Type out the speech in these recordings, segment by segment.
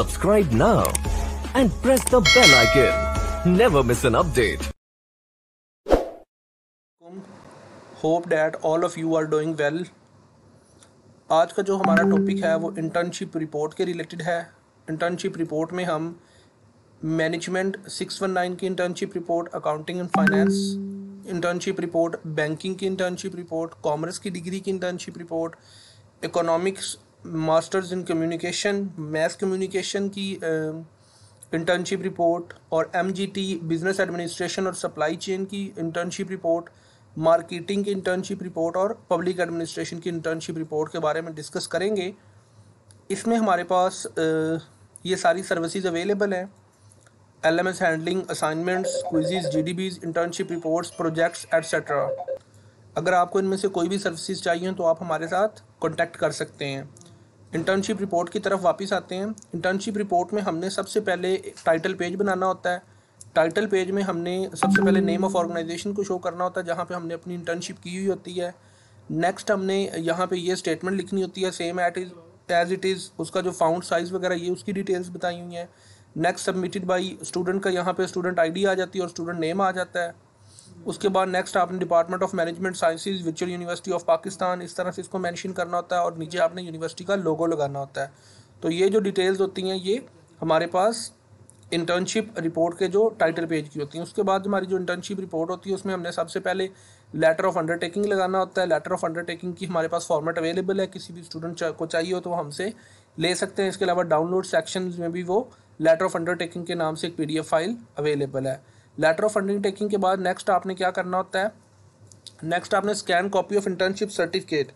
Subscribe now and press the bell icon. Never miss an update. Hope that all of you are doing well آج کا جو ہمارا topic ہے وہ internship report کے related ہے انٹرنشپ رپورٹ میں ہم مینجمنٹ سکس ون نائن کی internship report accounting and finance internship report banking کی انٹرنشپ رپورٹ کامرس کی ڈگری کی internship report economics masters in communication math communication کی um, انٹرنشپ رپورٹ اور M G T business administration اور supply chain کی internship report marketing کی internship report اور public administration کی انٹرنشپ رپورٹ کے بارے میں ڈسکس کریں گے۔ اس میں ہمارے پاس uh, یہ ساری سروسز اویلیبل ہیں۔ L M S handling assignments quizzes G D Bs internship reports projects etcetera اگر آپ کو ان میں سے کوئی بھی سروسز چاہیے تو آپ ہمارے ساتھ کانٹیکٹ کر سکتے ہیں۔ انٹرنشپ رپورٹ کی طرف واپس آتے ہیں۔ انٹرنشپ رپورٹ میں ہم نے سب سے پہلے ٹائٹل پیج بنانا ہوتا ہے۔ ٹائٹل پیج میں ہم نے سب سے پہلے نیم آف آرگنائزیشن کو شو کرنا ہوتا ہے، جہاں پہ ہم نے اپنی انٹرنشپ کی ہوئی ہوتی ہے۔ نیکسٹ ہم نے یہاں پہ یہ اسٹیٹمنٹ لکھنی ہوتی ہے same at is as it is اس کا جو فاؤنڈ سائز وغیرہ یہ اس کی ڈیٹیلس بتائی ہوئی ہیں۔ نیکسٹ سبمیٹڈ بائی اسٹوڈنٹ کا یہاں پہ اسٹوڈنٹ آئی ڈی آ جاتی ہے اور اسٹوڈنٹ نیم آ جاتا ہے۔ اس کے بعد نیکسٹ آپ نے department of management sciences virtual university of Pakistan اس طرح سے اس کو مینشن کرنا ہوتا ہے اور نیچے آپ نے یونیورسٹی کا لوگو لگانا ہوتا ہے۔ تو یہ جو ڈیٹیلز ہوتی ہیں، یہ ہمارے پاس انٹرنشپ رپورٹ کے جو ٹائٹل پیج کی ہوتی ہیں۔ اس کے بعد ہماری جو انٹرنشپ رپورٹ ہوتی ہے، اس میں ہم نے سب سے پہلے لیٹر آف انڈر ٹیکنگ لگانا ہوتا ہے۔ لیٹر آف انڈر ٹیکنگ کی ہمارے پاس فارمیٹ اویلیبل ہے۔ کسی بھی اسٹوڈنٹ کو چاہیے ہو تو وہ ہم سے لے سکتے ہیں۔ اس کے علاوہ ڈاؤن لوڈ سیکشن میں بھی وہ لیٹر آف انڈر ٹیکنگ کے نام سے ایک P D F file available ہے۔ لیٹر آف انڈر ٹیکنگ کے بعد نیکسٹ آپ نے کیا کرنا ہوتا ہے? نیکسٹ آپ نے scan copy of internship certificate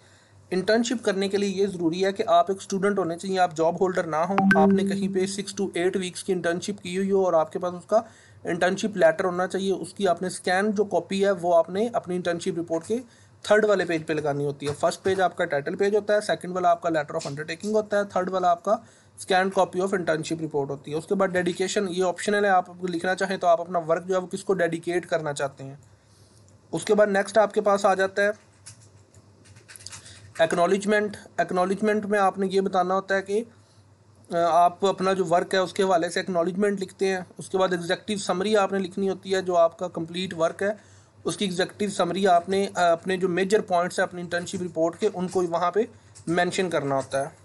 internship کرنے کے لیے یہ ضروری ہے کہ آپ ایک اسٹوڈنٹ ہونے چاہیے، آپ جاب ہولڈر نہ ہوں۔ آپ نے کہیں پہ سکس ٹو ایٹ ویکس کی انٹرنشپ کی ہوئی ہو اور آپ کے پاس اس کا انٹرنشپ لیٹر ہونا چاہیے۔ اس کی آپ نے اسکین جو کاپی ہے، وہ آپ نے اپنی انٹرنشپ رپورٹ کے تھرڈ والے پیج پہ لگانی ہوتی ہے۔ فرسٹ پیج آپ کا ٹائٹل پیج ہوتا ہے سیکنڈ والا آپ کا لیٹر آف انڈر ٹیکنگ ہوتا ہے تھرڈ والا آپ کا scan copy of internship report ہوتی ہے۔ اس کے بعد ڈیڈیکیشن، یہ آپشنل ہے، آپ لکھنا چاہیں تو آپ اپنا ورک جو ہے وہ کس کو ڈیڈیکیٹ کرنا چاہتے ہیں۔ اس کے بعد نیکسٹ آپ کے پاس آ جاتا ہے ایکنالجمنٹ ایکنالجمنٹ میں آپ نے یہ بتانا ہوتا ہے کہ آپ اپنا جو ورک ہے اس کے حوالے سے ایکنالجمنٹ لکھتے ہیں۔ اس کے بعد ایگزیکٹیو سمری آپ نے لکھنی ہوتی ہے، جو آپ کا کمپلیٹ ورک ہے۔ اس کی ایگزیکٹیو سمری آپ نے اپنے جو میجر پوائنٹس ہیں اپنی انٹرنشپ رپورٹ کے، ان کو وہاں پہ مینشن کرنا ہوتا ہے۔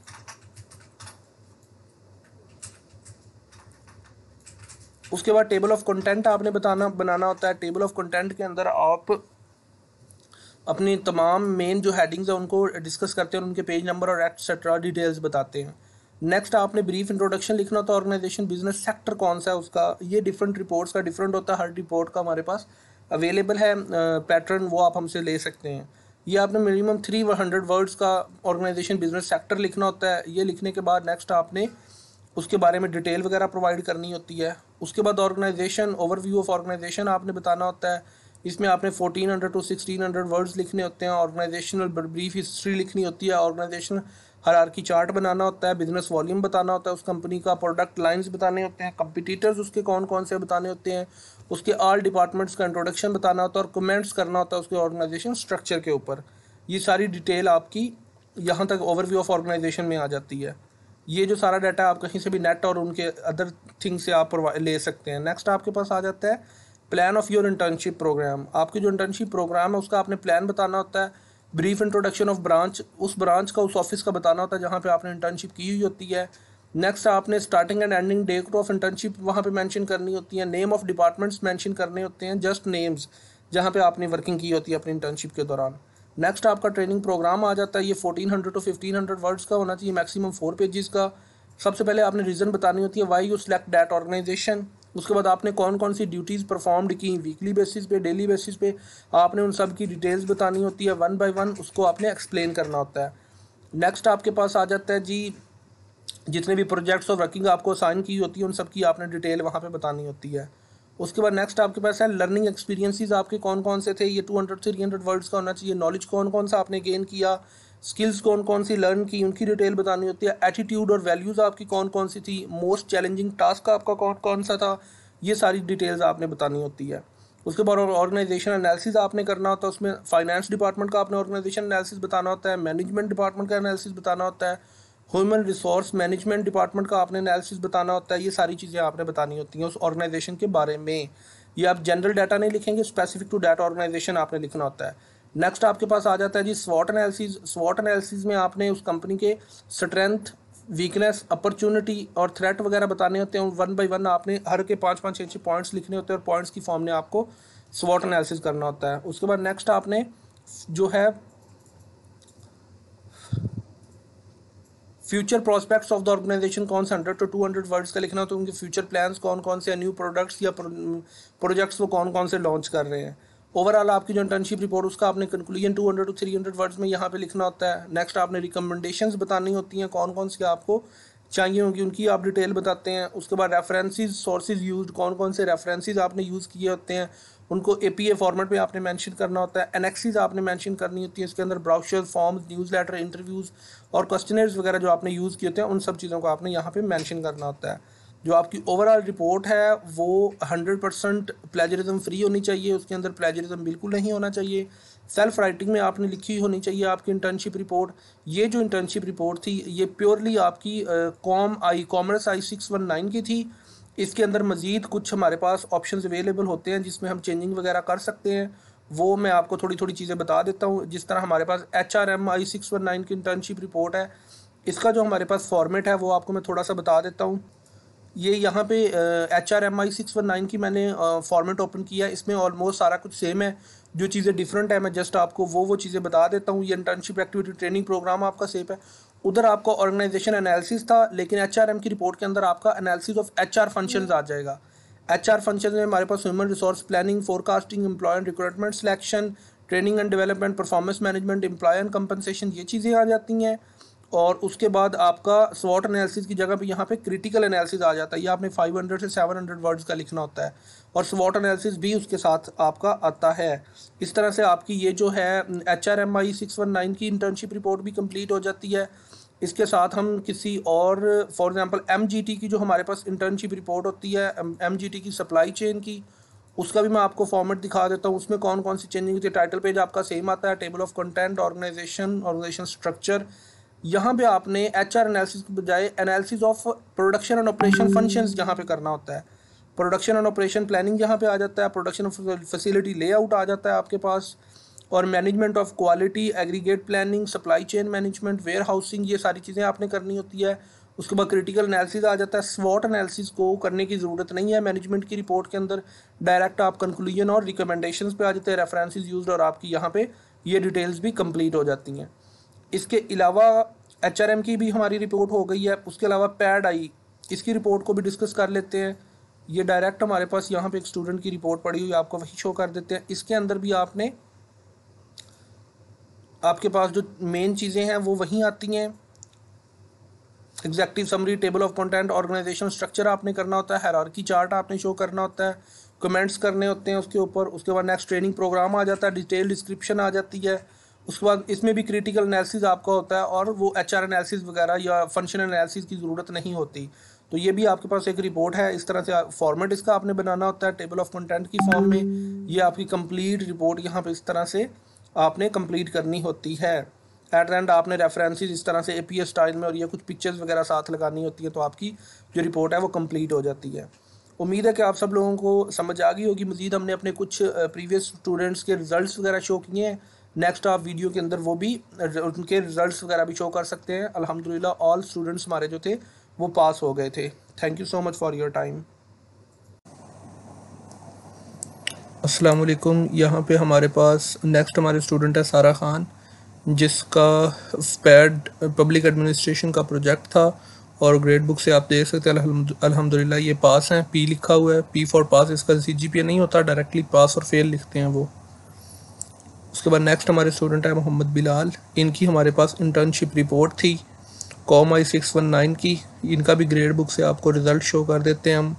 اس کے بعد ٹیبل آف کنٹینٹ آپ نے بتانا بنانا ہوتا ہے. ٹیبل آف کنٹینٹ کے اندر آپ اپنی تمام مین جو ہیڈنگز ہیں ان کو ڈسکس کرتے ہیں اور ان کے پیج نمبر اور ایکسٹرا ڈیٹیلز بتاتے ہیں. نیکسٹ آپ نے بریف انٹروڈکشن لکھنا ہوتا ہے. آرگنائزیشن بزنس سیکٹر کون سا ہے؟ اس کا یہ ڈفرنٹ رپورٹس کا ڈفرنٹ ہوتا ہے. ہر رپورٹ کا ہمارے پاس اویلیبل ہے. پیٹرن وہ آپ ہم سے لے سکتے ہیں. یہ آپ نے منیمم تھری ہنڈریڈ ورڈس کا آرگنائزیشن بزنس سیکٹر لکھنا ہوتا ہے. یہ لکھنے کے بعد نیکسٹ آپ نے اس کے بارے میں ڈیٹیل وغیرہ پرووائڈ کرنی ہوتی ہے۔ اس کے بعد organization overview of organization آپ نے بتانا ہوتا ہے۔ اس میں آپ نے fourteen hundred to sixteen hundred words لکھنے ہوتے ہیں۔ آرگنائزیشنل بریف ہسٹری لکھنی ہوتی ہے۔ آرگنائزیشن ہر آر کی چارٹ بنانا ہوتا ہے۔ بزنس والیوم بتانا ہوتا ہے۔ اس کمپنی کا پروڈکٹ لائنز بتانے ہوتے ہیں۔ کمپٹیٹرز اس کے کون کون سے بتانے ہوتے ہیں۔ اس کے آل ڈپارٹمنٹس کا انٹروڈکشن بتانا ہوتا ہے اور کمنٹس کرنا ہوتا ہے اس کے آرگنائزیشن اسٹرکچر کے اوپر۔ یہ ساری ڈیٹیل آپ کی یہاں تک اوور ویو آف آرگنائزیشن میں آ جاتی ہے۔ یہ جو سارا ڈیٹا آپ کہیں سے بھی نیٹ اور ان کے ادر تھنگ سے آپ لے سکتے ہیں. نیکسٹ آپ کے پاس آ جاتا ہے plan of your internship program آپ کی جو انٹرنشپ پروگرام ہے، اس کا آپ نے پلان بتانا ہوتا ہے. بریف انٹروڈکشن آف برانچ اس برانچ کا، اس آفس کا بتانا ہوتا ہے جہاں پہ آپ نے انٹرنشپ کی ہوئی ہوتی ہے. نیکسٹ آپ نے starting and ending date of internship وہاں پہ مینشن کرنی ہوتی ہے. نیم آف ڈپارٹمنٹس مینشن کرنے ہوتے ہیں. جسٹ نیمز جہاں پہ آپ نے ورکنگ کی ہوتی ہے اپنی انٹرنشپ کے دوران. نیکسٹ آپ کا ٹریننگ پروگرام آ جاتا ہے، یہ fourteen hundred to fifteen hundred words کا ہونا چاہیے میکسیمم فور پیجز کا۔ سب سے پہلے آپ نے ریزن بتانی ہوتی ہے why you select that organization اس کے بعد آپ نے کون کون سی ڈیوٹیز پرفارمڈ کی ویکلی بیسس پہ ڈیلی بیسس پہ۔ آپ نے ان سب کی ڈیٹیلز بتانی ہوتی ہے ون بائی ون اس کو آپ نے ایکسپلین کرنا ہوتا ہے۔ نیکسٹ آپ کے پاس آ جاتا ہے جی جتنے بھی پروجیکٹس اور ورکنگ آپ کو سائن کی ہوتی ہے ان سب کی آپ نے ڈیٹیل وہاں پہ بتانی ہوتی ہے۔ اس کے بعد نیکسٹ آپ کے پاس ہے لرننگ ایکسپیرینسز آپ کے کون کون سے تھے؟ یہ two hundred three hundred words کا ہونا چاہیے۔ نالج کون کون سا آپ نے گین کیا؟ سکلز کون کون سی لرن کی؟ ان کی ڈیٹیل بتانی ہوتی ہے۔ ایٹیٹیوڈ اور ویلیوز آپ کی کون کون سی تھی؟ موسٹ چیلنجنگ ٹاسک آپ کا کون کون سا تھا؟ یہ ساری ڈیٹیلز آپ نے بتانی ہوتی ہے۔ اس کے بعد آرگنائزیشن انالیسز آپ نے کرنا ہوتا ہے۔ اس میں فائنانس ڈپارٹمنٹ کا آپ نے آرگنائزیشن انالیسز بتانا ہوتا ہے۔ مینجمنٹ ڈپارٹمنٹ کا انالیسز بتانا ہوتا ہے۔ ہیومن ریسورس مینجمنٹ ڈپارٹمنٹ کا آپ نے انالیسس بتانا ہوتا ہے، یہ ساری چیزیں آپ نے بتانی ہوتی ہیں اس آرگنائزیشن کے بارے میں۔ یہ آپ جنرل ڈیٹا نہیں لکھیں گے اسپیسیفک ٹو ڈیٹا آرگنائزیشن آپ نے لکھنا ہوتا ہے۔ نیکسٹ آپ کے پاس آ جاتا ہے جی سواٹ انالیسز سواٹ انالیسز میں آپ نے اس کمپنی کے اسٹرینتھ ویکنیس اپرچونٹی اور تھریٹ وغیرہ بتانے ہوتے ہیں۔ ون بائی ون آپ نے ہر کے پانچ پانچ چھ چھ پوائنٹس لکھنے ہوتے ہیں اور پوائنٹس کی فارم میں آپ کو سواٹ انالیسز کرنا ہوتا ہے۔ اس کے بعد نیکسٹ آپ نے جو ہے future prospects of the organization کون سے hundred to two hundred words کا لکھنا تو ان کے فیوچر پلانس کون کون سے نیو پروڈکٹس یا پروجیکٹس وہ کون کون سے لانچ کر رہے ہیں اوور آل آپ کی جو انٹرنشپ رپورٹ اس کا آپ نے conclusion two hundred to three hundred words میں یہاں پہ لکھنا ہوتا ہے نیکسٹ آپ نے ریکمنڈیشنز بتانی ہوتی ہیں کون کون سی آپ کو چاہیے ہوں گی ان کی آپ ڈیٹیل بتاتے ہیں اس کے بعد ریفرنسز سورسز یوزڈ کون کون سے ریفرنسز آپ نے یوز کیے ہوتے ہیں ان کو اے پی اے فارمیٹ میں آپ نے مینشن کرنا ہوتا ہے انیکسیز آپ نے مینشن کرنی ہوتی ہیں، اس کے اندر brochure forms newsletter interviews اور کوشچنرز وغیرہ جو آپ نے یوز کیے ہوتے ہیں، ان سب چیزوں کو آپ نے یہاں پہ مینشن کرنا ہوتا ہے۔ جو آپ کی اوور آل رپورٹ ہے، وہ ہنڈریڈ پرسینٹ پلیجرزم فری ہونی چاہیے، اس کے اندر پلیجرزم بالکل نہیں ہونا چاہیے۔ سیلف رائٹنگ میں آپ نے لکھی ہونی چاہیے آپ کی انٹرنشپ رپورٹ یہ جو انٹرنشپ رپورٹ تھی، یہ پیورلی آپ کی com I commerce I six one nine کی تھی۔ اس کے اندر مزید کچھ ہمارے پاس آپشنز اویلیبل ہوتے ہیں جس میں ہم چینجنگ وغیرہ کر سکتے ہیں۔ وہ میں آپ کو تھوڑی تھوڑی چیزیں بتا دیتا ہوں۔ جس طرح ہمارے پاس H R M I six one nine کی انٹرنشپ رپورٹ ہے، اس کا جو ہمارے پاس فارمیٹ ہے، وہ آپ کو میں تھوڑا سا بتا دیتا ہوں۔ یہ یہاں پہ H R M I six one nine کی میں نے فارمیٹ اوپن کیا ہے۔ اس میں آلموسٹ سارا کچھ سیم ہے۔ جو چیزیں ڈفرنٹ ہیں، میں جسٹ آپ کو وہ وہ چیزیں بتا دیتا ہوں۔ یہ انٹرنشپ ایکٹیویٹی ٹریننگ پروگرام آپ کا سیپ ہے۔ ادھر آپ کو آرگنائزیشن انالیسس تھا، لیکن ایچ آر ایم کی رپورٹ کے اندر آپ کا analysis of H R functions آ جائے گا۔ ایچ آر فنکشن میں ہمارے پاس human resource planning forecasting employment recruitment selection training and development performance management employee and compensation یہ چیزیں آ جاتی ہیں۔ اور اس کے بعد آپ کا سواٹ انالیسس کی جگہ پہ یہاں پہ کریٹیکل انالیسس آ جاتا ہے۔ یہ آپ نے فائیو ہنڈریڈ سے سیون ہنڈریڈ ورڈز کا لکھنا ہوتا ہے۔ اور سواٹ انالیسس بھی اس کے ساتھ آپ کا آتا ہے۔ اس طرح سے آپ کی یہ جو ہے H R M I six one nine کی انٹرنشپ رپورٹ بھی کمپلیٹ ہو جاتی ہے۔ اس کے ساتھ ہم کسی اور for example M G T کی جو ہمارے پاس انٹرنشپ رپورٹ ہوتی ہے ایم جی ٹی کی سپلائی چین کی، اس کا بھی میں آپ کو فارمیٹ دکھا دیتا ہوں۔ اس میں کون کون سی چینجنگ ہوتی ہے؟ ٹائٹل پیج آپ کا سیم آتا ہے table of content organisation organisation structure یہاں پہ آپ نے ایچ آر انالیسس کے بجائے analysis of production and operation functions یہاں پہ کرنا ہوتا ہے۔ پروڈکشن اینڈ آپریشن پلاننگ یہاں پہ آ جاتا ہے پروڈکشن فیسلٹی لے آؤٹ آ جاتا ہے آپ کے پاس۔ اور management of quality aggregate planning supply chain management warehousing یہ ساری چیزیں آپ نے کرنی ہوتی ہے۔ اس کے بعد کریٹیکل انالیسز آ جاتا ہے۔ سواٹ انالیسز کو کرنے کی ضرورت نہیں ہے۔ مینجمنٹ کی رپورٹ کے اندر ڈائریکٹ آپ کنکلوژن اور ریکمنڈیشنز پہ آ جاتے ہیں۔ ریفرنسز یوزڈ اور آپ کی یہاں پہ یہ ڈیٹیلز بھی کمپلیٹ ہو جاتی ہیں۔ اس کے علاوہ ایچ آر ایم کی بھی ہماری رپورٹ ہو گئی ہے۔ اس کے علاوہ پیڈ آئی اس کی رپورٹ کو بھی ڈسکس کر لیتے ہیں۔ یہ ڈائریکٹ ہمارے پاس یہاں پہ ایک اسٹوڈنٹ کی رپورٹ پڑی ہوئی آپ کو وہی شو کر دیتے ہیں۔ اس کے اندر بھی آپ نے آپ کے پاس جو مین چیزیں ہیں وہ وہیں آتی ہیں. Executive summary table of content organisation structure آپ نے کرنا ہوتا ہے ہیرارکی چارٹ آپ نے شو کرنا ہوتا ہے کمنٹس کرنے ہوتے ہیں اس کے اوپر، اس کے بعد نیکسٹ ٹریننگ پروگرام آ جاتا ہے ڈیٹیل ڈسکرپشن آ جاتی ہے، اس کے بعد اس میں بھی کریٹیکل انالیسز آپ کا ہوتا ہے اور وہ ایچ آر انالیسز وغیرہ یا فنکشن انالیسز کی ضرورت نہیں ہوتی. تو یہ بھی آپ کے پاس ایک رپورٹ ہے، اس طرح سے فارمیٹ اس کا آپ نے بنانا ہوتا ہے ٹیبل آف کنٹینٹ کی فارم میں، یہ آپ کی کمپلیٹ رپورٹ یہاں پہ اس طرح سے آپ نے کمپلیٹ کرنی ہوتی ہے۔ ایٹ اینڈ آپ نے ریفرنسز اس طرح سے اے پی ایس اسٹائل میں اور یہ کچھ پکچرز وغیرہ ساتھ لگانی ہوتی ہے تو آپ کی جو رپورٹ ہے وہ کمپلیٹ ہو جاتی ہے۔ امید ہے کہ آپ سب لوگوں کو سمجھ آ گئی ہوگی۔ مزید ہم نے اپنے کچھ پریویس اسٹوڈنٹس کے رزلٹس وغیرہ شو کیے ہیں۔ نیکسٹ آپ ویڈیو کے اندر وہ بھی ان کے رزلٹس وغیرہ بھی شو کر سکتے ہیں۔ الحمد للہ آل اسٹوڈنٹس ہمارے جو تھے وہ پاس ہو گئے تھے۔ Thank you so much for your time السلام علیکم، یہاں پہ ہمارے پاس نیکسٹ ہمارے اسٹوڈنٹ ہے سارا خان، جس کا پیڈ پبلک ایڈمنسٹریشن کا پروجیکٹ تھا اور گریڈ بک سے آپ دیکھ سکتے ہیں، الحمد للہ یہ پاس ہیں پی لکھا ہوا ہے پی فور پاس اس کا سی جی پی نہیں ہوتا ڈائریکٹلی پاس اور فیل لکھتے ہیں وہ۔ اس کے بعد نیکسٹ ہمارے اسٹوڈنٹ ہے محمد بلال، ان کی ہمارے پاس انٹرنشپ رپورٹ تھی کوم آئی سکس ون نائن کی، ان کا بھی گریڈ بک سے آپ کو رزلٹ شو کر دیتے ہیں ہم۔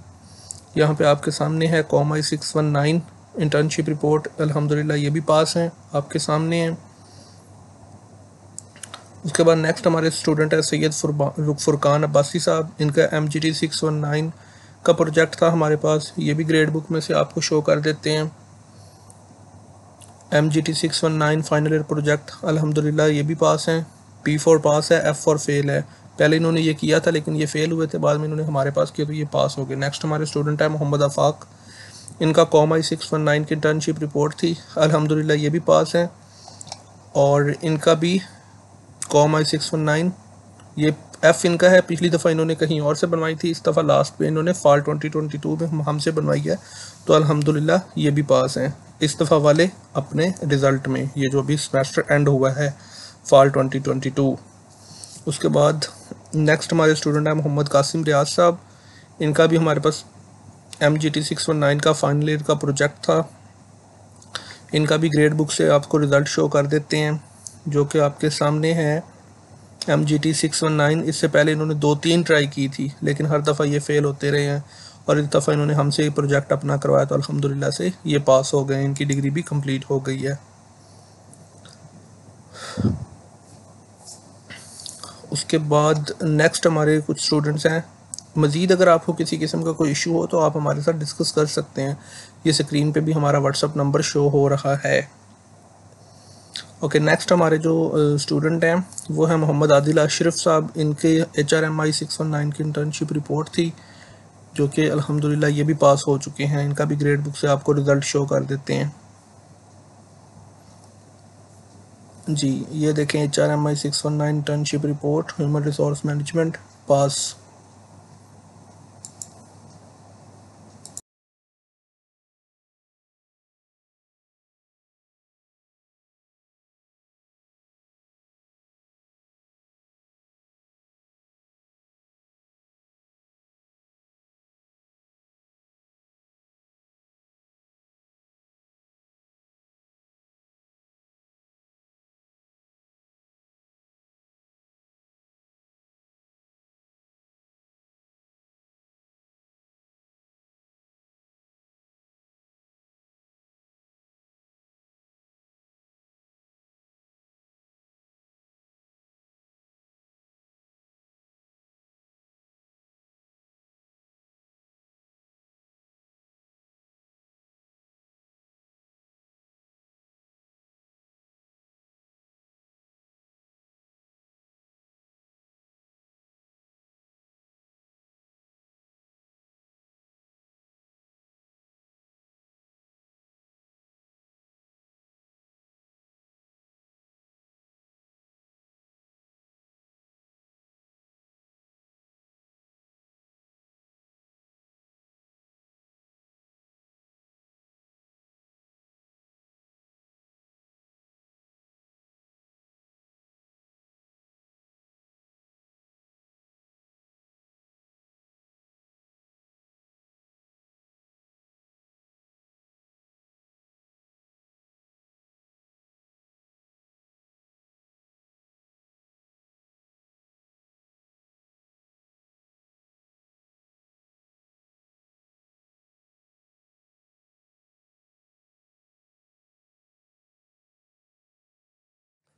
یہاں پہ آپ کے سامنے ہے com I six one nine internship report الحمدللہ یہ بھی پاس ہیں، آپ کے سامنے ہیں۔ اس کے بعد نیکسٹ ہمارے اسٹوڈنٹ ہے سید فرقان عباسی صاحب، ان کا M G T six one nine کا پروجیکٹ تھا ہمارے پاس۔ یہ بھی گریڈ بک میں سے آپ کو شو کر دیتے ہیں۔ M G T six one nine final year project الحمدللہ یہ بھی پاس ہیں۔ پی فور پاس ہے ایف فور فیل ہے۔ پہلے انہوں نے یہ کیا تھا، لیکن یہ فیل ہوئے تھے، بعد میں انہوں نے ہمارے پاس کیا، تو یہ پاس ہو گئے۔ نیکسٹ ہمارے اسٹوڈنٹ ہے محمد آفاق ان کا com I six one nine کی انٹرنشپ رپورٹ تھی۔ الحمدللہ یہ بھی پاس ہیں۔ اور ان کا بھی com I six one nine. یہ ایف ان کا ہے۔ پچھلی دفعہ انہوں نے کہیں اور سے بنوائی تھی۔ اس دفعہ لاسٹ پہ انہوں نے فال ٹونٹی ٹونٹی ٹو میں ہم سے بنوائی ہے۔ تو الحمدللہ یہ بھی پاس ہیں۔ اس دفعہ والے اپنے رزلٹ میں یہ جو ابھی سمیسٹر اینڈ ہوا ہے فال ٹونٹی ٹونٹی ٹو اس کے بعد نیکسٹ ہمارے اسٹوڈنٹ ہیں محمد قاسم ریاض صاحب۔ ان کا بھی ہمارے پاس M G T six one nine کا فائنل ایئر کا پروجیکٹ تھا۔ ان کا بھی گریڈ بک سے آپ کو رزلٹ شو کر دیتے ہیں، جو کہ آپ کے سامنے ہے۔ M G T six one nine اس سے پہلے انہوں نے دو تین ٹرائی کی تھی، لیکن ہر دفعہ یہ فیل ہوتے رہے ہیں۔ اور اس دفعہ انہوں نے ہم سے یہ پروجیکٹ اپنا کروایا تو الحمدللہ سے یہ پاس ہو گئے ہیں۔ ان کی ڈگری بھی کمپلیٹ ہو گئی ہے۔ اس کے بعد نیکسٹ ہمارے کچھ اسٹوڈنٹس ہیں۔ مزید اگر آپ کو کسی قسم کا کوئی ایشو ہو تو آپ ہمارے ساتھ ڈسکس کر سکتے ہیں۔ یہ سکرین پہ بھی ہمارا واٹس اپ نمبر شو ہو رہا ہے۔ اوکے نیکسٹ ہمارے جو اسٹوڈنٹ ہیں، وہ ہیں محمد عادل اشرف صاحب۔ ان کے H R M I six one nine کی انٹرنشپ رپورٹ تھی، جو کہ الحمدللہ یہ بھی پاس ہو چکے ہیں۔ ان کا بھی گریڈ بک سے آپ کو رزلٹ شو کر دیتے ہیں۔ جی یہ دیکھیں H R M I six one nine internship report human resource management pass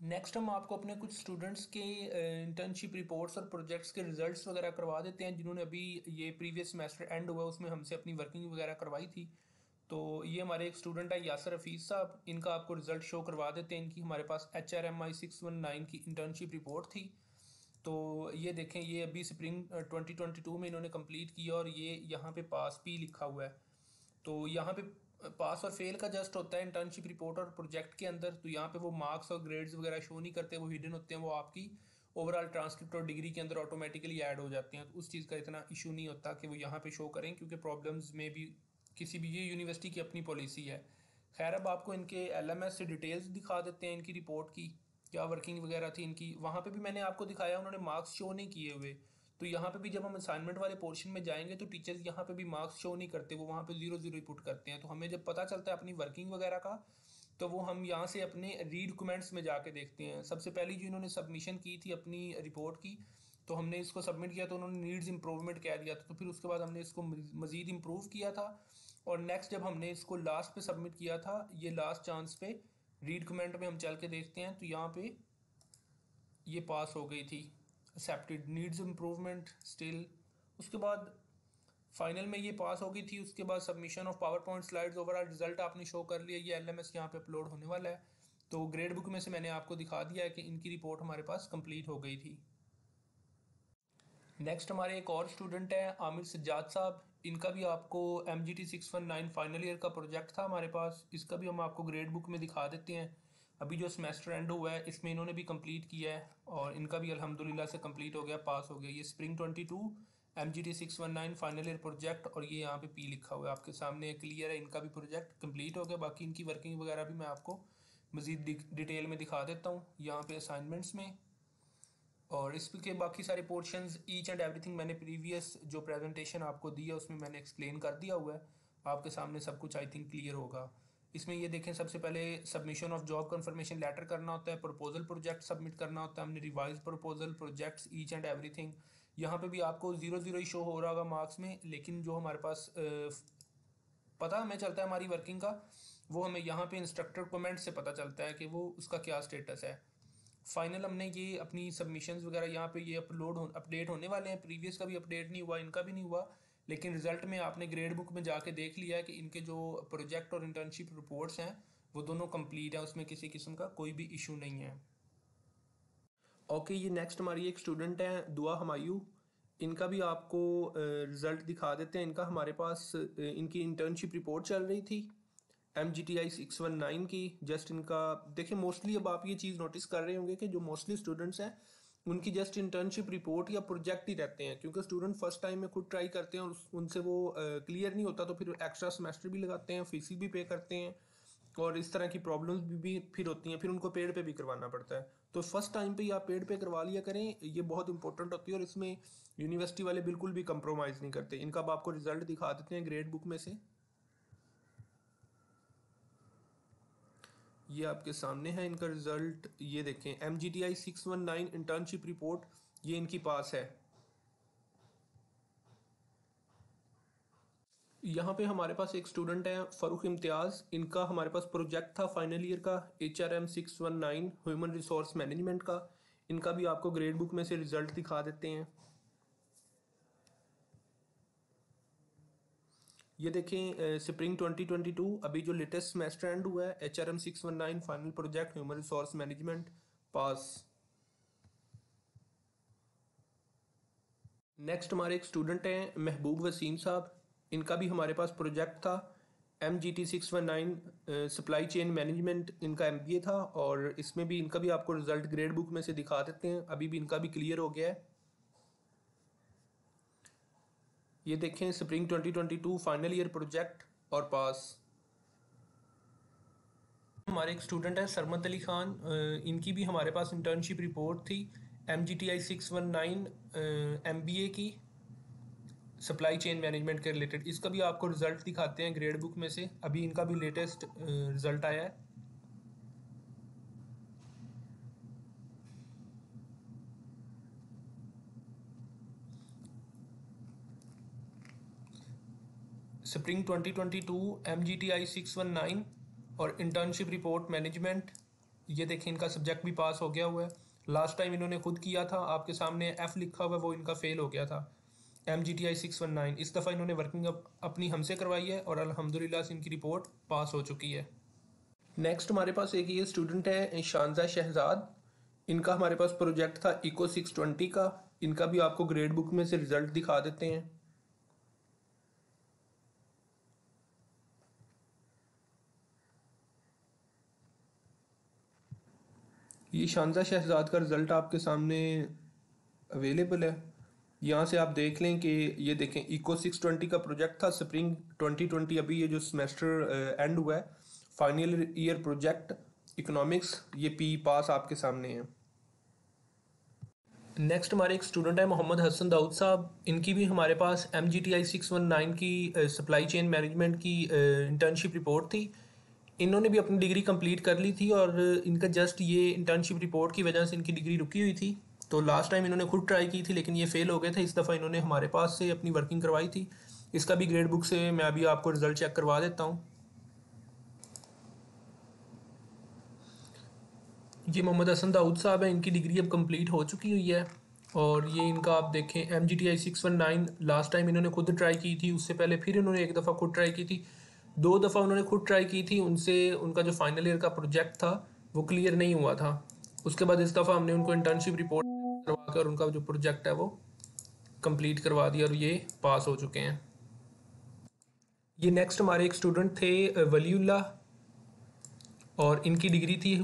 next ہم آپ کو اپنے کچھ اسٹوڈنٹس کے انٹرنشپ رپورٹس اور پروجیکٹس کے ریزلٹس وغیرہ کروا دیتے ہیں، جنہوں نے ابھی یہ پریویس سمیسٹر اینڈ ہوا اس میں ہم سے اپنی ورکنگ وغیرہ کروائی تھی۔ تو یہ ہمارے ایک اسٹوڈنٹ ہے یاسر حفیظ صاحب، ان کا آپ کو رزلٹ شو کروا دیتے ہیں۔ ان کی ہمارے پاس H R M I six one nine کی انٹرنشپ رپورٹ تھی۔ تو یہ دیکھیں، یہ ابھی سپرنگ ٹوئنٹی ٹوئنٹی ٹو میں انہوں نے کمپلیٹ کیا اور یہ یہاں پہ پاس بھی لکھا ہوا ہے۔ تو یہاں پہ پاس اور فیل کا جسٹ ہوتا ہے انٹرنشپ رپورٹ اور پروجیکٹ کے اندر، تو یہاں پہ وہ مارکس اور گریڈز وغیرہ شو نہیں کرتے، وہ ہڈن ہوتے ہیں، وہ آپ کی اوور آل ٹرانسکرپٹ اور ڈگری کے اندر آٹومیٹکلی ایڈ ہو جاتے ہیں۔ تو اس چیز کا اتنا ایشو نہیں ہوتا کہ وہ یہاں پہ شو کریں، کیونکہ پرابلمز میں بھی کسی بھی، یہ یونیورسٹی کی اپنی پالیسی ہے۔ خیر، اب آپ کو ان کے ایل ایم ایس سے ڈیٹیلز دکھا دیتے ہیں ان کی رپورٹ کی، کیا ورکنگ وغیرہ تھی ان کی۔ وہاں پہ بھی میں نے آپ کو دکھایا، انہوں نے مارکس شو نہیں کیے ہوئے۔ تو یہاں پہ بھی جب ہم اسائنمنٹ والے پورشن میں جائیں گے تو ٹیچرز یہاں پہ بھی مارکس شو نہیں کرتے، وہ وہاں پہ زیرو زیرو پٹ کرتے ہیں۔ تو ہمیں جب پتہ چلتا ہے اپنی ورکنگ وغیرہ کا، تو وہ ہم یہاں سے اپنے ریڈ کومنٹس میں جا کے دیکھتے ہیں۔ سب سے پہلی جو انہوں نے سبمیشن کی تھی اپنی رپورٹ کی، تو ہم نے اس کو سبمٹ کیا تو انہوں نے نیڈز امپروومنٹ کہہ دیا تھا۔ تو پھر اس کے بعد ہم نے اس کو مزید امپروو کیا تھا۔ اور نیکسٹ جب ہم نے اس کو لاسٹ پہ سبمٹ کیا تھا، یہ لاسٹ چانس پہ ریڈ کومنٹ میں ہم چل کے دیکھتے ہیں۔ تو یہاں پہ یہ پاس ہو گئی تھی۔ ایکسیپٹیڈ نیڈز امپروومنٹ اسٹل اس کے بعد فائنل میں یہ پاس ہو گئی تھی. اس کے بعد submission of power point slides overall result آپ نے شو کر لیا. یہ ایل ایم ایس یہاں پہ اپلوڈ ہونے والا ہے. تو گریڈ بک میں سے میں نے آپ کو دکھا دیا ہے کہ ان کی رپورٹ ہمارے پاس کمپلیٹ ہو گئی تھی. نیکسٹ ہمارے ایک اور اسٹوڈنٹ ہیں عامر سجاد صاحب. ان کا بھی آپ کو M G T six one nine final year کا پروجیکٹ تھا ہمارے پاس. اس کا بھی ہم آپ کو گریڈ بک میں دکھا دیتے ہیں. ابھی جو سمیسٹر اینڈ ہوا ہے، اس میں انہوں نے بھی کمپلیٹ کیا ہے اور ان کا بھی الحمدللہ سے کمپلیٹ ہو گیا، پاس ہو گیا۔ یہ spring twenty two M G T six one nine, final year project اور یہ یہاں پہ پی لکھا ہوا ہے۔ آپ کے سامنے کلیئر ہے، ان کا بھی پروجیکٹ کمپلیٹ ہو گیا۔ باقی ان کی ورکنگ وغیرہ بھی میں آپ کو مزید ڈیٹیل میں دکھا دیتا ہوں یہاں پہ اسائنمنٹس میں۔ اور اس کے باقی سارے portions each and everything میں نے پریویس جو پریزنٹیشن آپ کو دی ہے اس میں میں نے ایکسپلین کر دیا ہوا ہے۔ آپ کے سامنے سب کچھ آئی تھنک کلیئر ہوگا۔ اس میں یہ دیکھیں، سب سے پہلے submission of job confirmation letter کرنا ہوتا ہے پروپوزل پروجیکٹ سبمٹ کرنا ہوتا ہے، ہم نے revise proposal projects each and everything یہاں پہ بھی آپ کو زیرو زیرو ہی شو ہو رہا ہوگا مارکس میں، لیکن جو ہمارے پاس پتہ ہمیں چلتا ہے ہماری ورکنگ کا، وہ ہمیں یہاں پہ انسٹرکٹر کومنٹ سے پتہ چلتا ہے کہ وہ اس کا کیا اسٹیٹس ہے۔ فائنل ہم نے یہ اپنی سبمیشنز وغیرہ یہاں پہ یہ اپلوڈ اپڈیٹ ہونے والے ہیں پریویس کا بھی اپڈیٹ نہیں ہوا، ان کا بھی نہیں ہوا۔ لیکن رزلٹ میں آپ نے گریڈ بک میں جا کے دیکھ لیا ہے کہ ان کے جو پروجیکٹ اور انٹرنشپ رپورٹس ہیں، وہ دونوں کمپلیٹ ہیں، اس میں کسی قسم کا کوئی بھی ایشو نہیں ہے۔ اوکے یہ نیکسٹ ہماری ایک اسٹوڈنٹ ہیں، دعا ہمایوں۔ ان کا بھی آپ کو رزلٹ دکھا دیتے ہیں۔ ان کا ہمارے پاس ان کی انٹرنشپ رپورٹ چل رہی تھی M G T I six one nine کی۔ جسٹ ان کا، دیکھیں موسٹلی اب آپ یہ چیز نوٹس کر رہے ہوں گے کہ جو موسٹلی اسٹوڈنٹس ہیں ان کی جسٹ انٹرنشپ رپورٹ یا پروجیکٹ ہی رہتے ہیں، کیونکہ اسٹوڈنٹ فرسٹ ٹائم میں خود ٹرائی کرتے ہیں اور ان سے وہ کلیئر نہیں ہوتا تو پھر ایکسٹرا سمیسٹر بھی لگاتے ہیں فیسی بھی پے کرتے ہیں اور اس طرح کی پرابلمس بھی بھی پھر ہوتی ہیں، پھر ان کو پیڈ پہ بھی کروانا پڑتا ہے۔ تو فرسٹ ٹائم پہ ہی آپ پیڈ پہ کروا لیا کریں، یہ بہت امپورٹنٹ ہوتی ہے اور اس میں یونیورسٹی والے بالکل بھی کمپرومائز نہیں کرتے۔ ان کا آپ کو رزلٹ دکھا دیتے ہیں گریڈ بک میں سے۔ یہ آپ کے سامنے ہے، ان کا رزلٹ یہ دیکھیں۔ M G T I six one nine internship report یہ ان کی پاس ہے۔ یہاں پہ ہمارے پاس ایک اسٹوڈنٹ ہے فروخ امتیاز۔ ان کا ہمارے پاس پروجیکٹ تھا فائنل ایئر کا H R M six one nine human resource management کا۔ ان کا بھی آپ کو گریڈ بک میں سے رزلٹ دکھا دیتے ہیں۔ یہ دیکھیں سپرنگ ٹوئنٹی ٹوئنٹی ٹو ابھی جو لیٹسٹ سمیسٹر اینڈ ہوا ہے H R M six one nine final project human resource management pass next ہمارے ایک اسٹوڈنٹ ہیں، محبوب وسیم صاحب، ان کا بھی ہمارے پاس پروجیکٹ تھا۔ M G T six one nine supply chain management ان کا ایم بی اے تھا، اور اس میں بھی ان کا بھی آپ کو رزلٹ گریڈ بک میں سے دکھا دیتے ہیں۔ ابھی بھی ان کا بھی کلیئر ہو گیا ہے۔ یہ دیکھیں spring twenty twenty two final year project اور پاس ہمارے ایک اسٹوڈنٹ ہے سرمت علی خان ان کی بھی ہمارے پاس انٹرنشپ رپورٹ تھی M G T I six one nine M B A کی سپلائی چین مینجمنٹ کے ریلیٹڈ اس کا بھی آپ کو رزلٹ دکھاتے ہیں گریڈ بک میں سے، ابھی ان کا بھی لیٹسٹ رزلٹ آیا ہے۔ Spring twenty twenty two M G T I six one nine اور انٹرنشپ رپورٹ مینجمنٹ یہ دیکھیں ان کا سبجیکٹ بھی پاس ہو گیا ہوا ہے۔ لاسٹ ٹائم انہوں نے خود کیا تھا، آپ کے سامنے ایف لکھا ہوا ہے، وہ ان کا فیل ہو گیا تھا۔ M G T I six one nine اس دفعہ انہوں نے ورکنگ اپنی ہم سے کروائی ہے اور الحمد للہ سے ان کی رپورٹ پاس ہو چکی ہے۔ نیکسٹ ہمارے پاس ایک یہ اسٹوڈنٹ ہے، شانزہ شہزاد۔ ان کا ہمارے پاس پروجیکٹ تھا ایکو سکس ٹوینٹی کا۔ ان کا بھی آپ کو گریڈ بک میں سے رزلٹ دکھا دیتے ہیں۔ یہ شانزہ شہزاد کا رزلٹ آپ کے سامنے اویلیبل ہے۔ یہاں سے آپ دیکھ لیں کہ یہ دیکھیں ایکو سکس ٹوینٹی کا پروجیکٹ تھا سپرنگ ٹوینٹی ٹوینٹی ابھی یہ جو سمیسٹر اینڈ ہوا ہے۔ فائنل ایئر پروجیکٹ اکنامکس یہ پی پاس آپ کے سامنے ہے نیکسٹ ہمارے ایک اسٹوڈنٹ ہے محمد حسن داؤد صاحب۔ ان کی بھی ہمارے پاس M G T I six one nine کی سپلائی چین مینجمنٹ کی انٹرنشپ رپورٹ تھی۔ انہوں نے بھی اپنی ڈگری کمپلیٹ کر لی تھی اور ان کا جسٹ یہ انٹرنشپ رپورٹ کی وجہ سے ان کی ڈگری رکی ہوئی تھی۔ تو لاسٹ ٹائم انہوں نے خود ٹرائی کی تھی لیکن یہ فیل ہو گئے تھے۔ اس دفعہ انہوں نے ہمارے پاس سے اپنی ورکنگ کروائی تھی۔ اس کا بھی گریڈ بک سے میں ابھی آپ کو رزلٹ چیک کروا دیتا ہوں۔ یہ محمد حسن داؤد صاحب ہیں۔ ان کی ڈگری اب کمپلیٹ ہو چکی ہوئی ہے اور یہ ان کا آپ دیکھیں۔ M G T I six one nine last time انہوں نے خود ٹرائی کی تھی۔ اس سے پہلے پھر انہوں نے ایک دفعہ خود ٹرائی کی تھی۔ دو دفعہ انہوں نے خود ٹرائی کی تھی، ان سے ان کا جو فائنل ایئر کا پروجیکٹ تھا، وہ کلیئر نہیں ہوا تھا۔ اس کے بعد اس دفعہ ہم نے ان کو انٹرنشپ رپورٹ کروا کر ان کا جو پروجیکٹ ہے وہ کمپلیٹ کروا دیا اور یہ پاس ہو چکے ہیں۔ یہ نیکسٹ ہمارے ایک اسٹوڈنٹ تھے ولی اللہ اور ان کی ڈگری تھی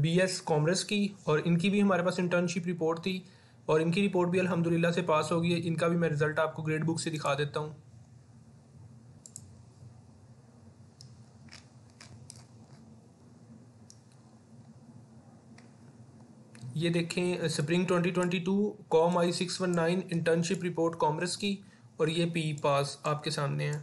بی ایس کامرس کی۔ اور ان کی بھی ہمارے پاس انٹرنشپ رپورٹ تھی۔ اور ان کی رپورٹ بھی الحمدللہ سے پاس ہو گئی ہے۔ ان کا بھی میں رزلٹ آپ کو گریڈ بک سے دکھا دیتا ہوں۔ یہ دیکھیں spring twenty twenty two com I six one nine internship report commerce کی اور یہ پی پاس آپ کے سامنے ہیں۔